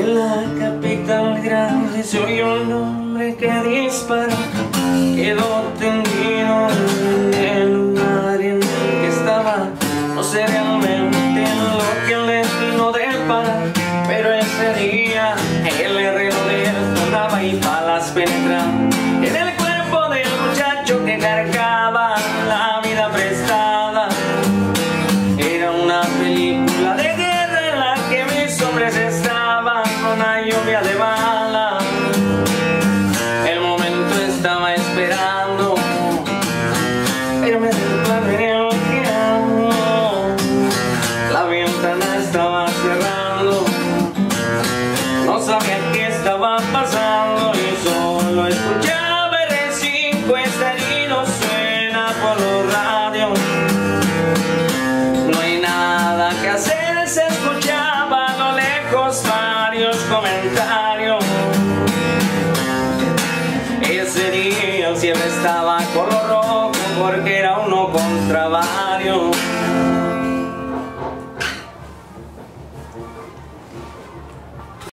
En la capital grande se oyó un hombre que dispara Quedó tendido en el lugar en el que estaba. No sé realmente lo que le vino de parar Pero ese día el herrero de y balas penetraban En el cuerpo del muchacho que cargaba sabía qué estaba pasando Y solo escuchaba el 5 estallido Suena por los radios No hay nada que hacer Se escuchaba a lo lejos varios comentarios. Ese día el cielo estaba color rojo porque era uno contra varios